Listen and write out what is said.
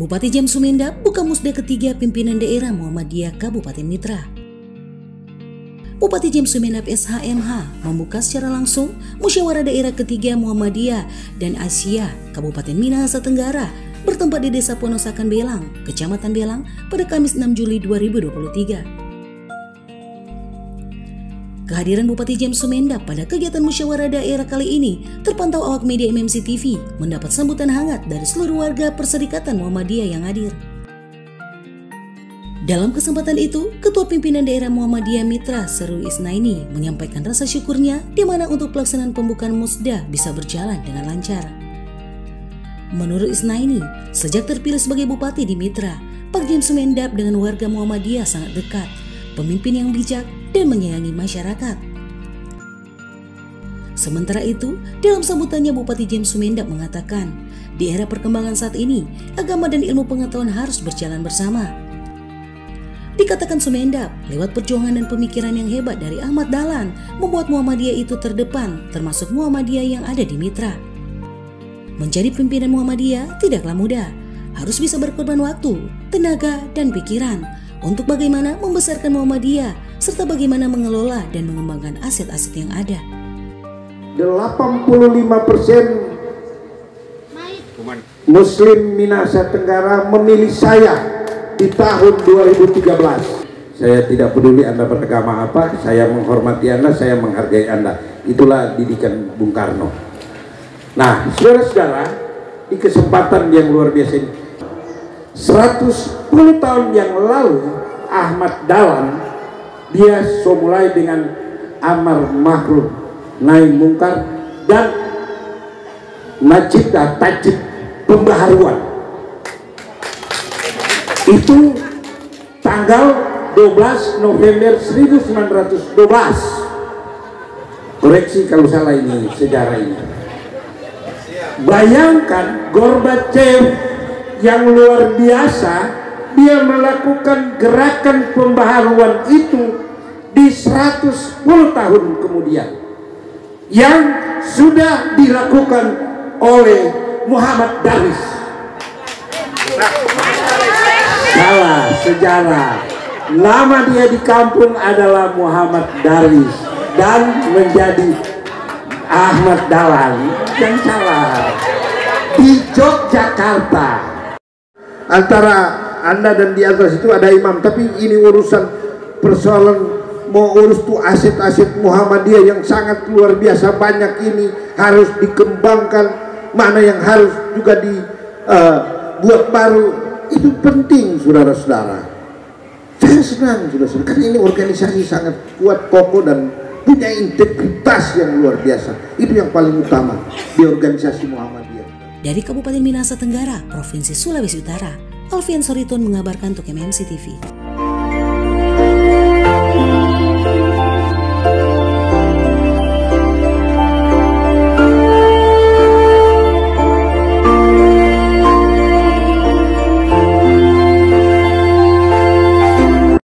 Bupati Jam Sumenda buka musda ketiga pimpinan daerah Muhammadiyah Kabupaten Mitra. Bupati Jam Sumenab SHMH membuka secara langsung musyawarah daerah ketiga Muhammadiyah dan Asia Kabupaten Minahasa Tenggara bertempat di Desa Ponosakan Belang, Kecamatan Belang pada Kamis 6 Juli 2023. Kehadiran Bupati James Sumenda pada kegiatan musyawarah daerah kali ini terpantau awak media MMC TV mendapat sambutan hangat dari seluruh warga Perserikatan Muhammadiyah yang hadir. Dalam kesempatan itu, Ketua Pimpinan Daerah Muhammadiyah Mitra Seru Isnaini menyampaikan rasa syukurnya di mana untuk pelaksanaan pembukaan musda bisa berjalan dengan lancar. Menurut Isnaini, sejak terpilih sebagai Bupati di Mitra, Pak James Sumendap dengan warga Muhammadiyah sangat dekat, pemimpin yang bijak dan menyayangi masyarakat. Sementara itu, dalam sambutannya Bupati James Sumendak mengatakan, di era perkembangan saat ini, agama dan ilmu pengetahuan harus berjalan bersama. Dikatakan Sumendak, lewat perjuangan dan pemikiran yang hebat dari Ahmad Dahlan, membuat Muhammadiyah itu terdepan, termasuk Muhammadiyah yang ada di Mitra. Menjadi pimpinan Muhammadiyah tidaklah mudah, harus bisa berkorban waktu, tenaga, dan pikiran untuk bagaimana membesarkan Muhammadiyah serta bagaimana mengelola dan mengembangkan aset-aset yang ada. 85 persen Muslim Minasa Tenggara memilih saya di tahun 2013. Saya tidak peduli Anda beragama apa, saya menghormati Anda, saya menghargai Anda. Itulah didikan Bung Karno. Nah, saudara-saudara, di kesempatan yang luar biasa ini, 110 tahun yang lalu Ahmad Dalan dia mulai dengan amar makruh naik mungkar dan dan tajib pembaharuan. Itu tanggal 12 November 1912 koreksi kalau salah ini sejarah ini bayangkan Gorbachev yang luar biasa dia melakukan gerakan pembaharuan itu di 110 tahun kemudian yang sudah dilakukan oleh Muhammad Daris salah sejarah. Nama dia di kampung adalah Muhammad Daris dan menjadi Ahmad Dahlan yang salah. Di Yogyakarta antara anda dan di atas itu ada imam tapi ini urusan persoalan mau urus tuh aset-aset Muhammadiyah yang sangat luar biasa banyak ini harus dikembangkan mana yang harus juga dibuat uh, baru. Itu penting saudara-saudara. Saya senang saudara-saudara karena ini organisasi sangat kuat kokoh dan punya integritas yang luar biasa. Itu yang paling utama di organisasi Muhammadiyah dari Kabupaten Minasa Tenggara, Provinsi Sulawesi Utara, Alfian Soriton mengabarkan untuk MMC TV.